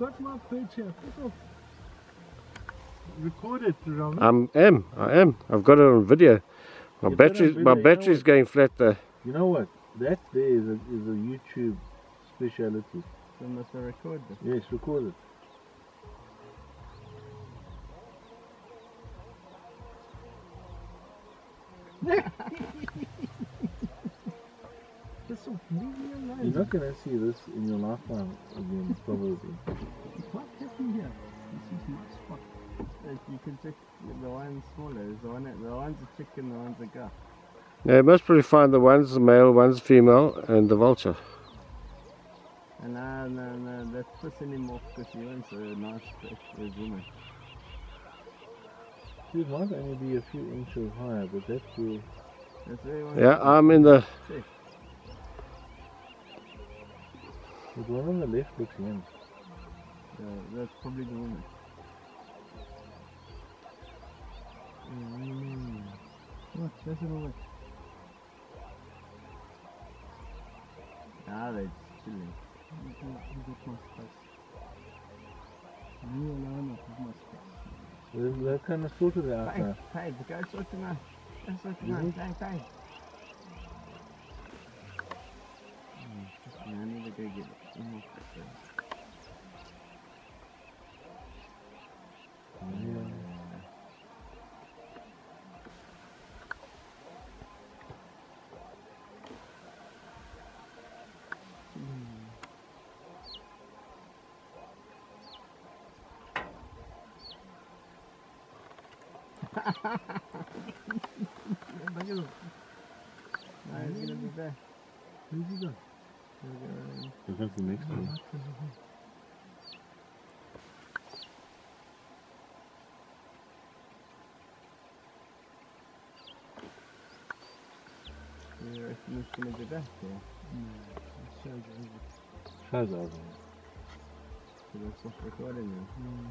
got my page here. Fuck. Record it, Ram. I am. I am. I've got it on video. My You got it battery's video, my you know battery's what? going flat there. You know what? That there is a, is a YouTube speciality. So must I record this? Yes, record it. This will leave me alone. You're not going to see this in your lifetime again, probably. What happened here? This is my spot. Like you can check the one smaller. Is the one the one's a chicken, the one's a guy. Now you must probably find the one's male, one's female, and the vulture. And uh, no, no, no, that's pissing him off because he wants a nice with woman. It might only be a few inches higher, but that's your. That's where he wants Yeah, I'm in the. check. But one on the left looks young. So that's probably the one. Mm. What? That's the woman. Ah, they're just chilling. They, they kind of sorted it out Hey, hey, the guy's sorting out. Go sorting out. Mhm. Bang, bang. I need to go get it. Oh, Yeah. Look at him. No, he's gonna be there. Where's he gone? He'll Here comes the next one. go- You reckon he's gonna be back there? Shows over. So that's not recording now. Mm.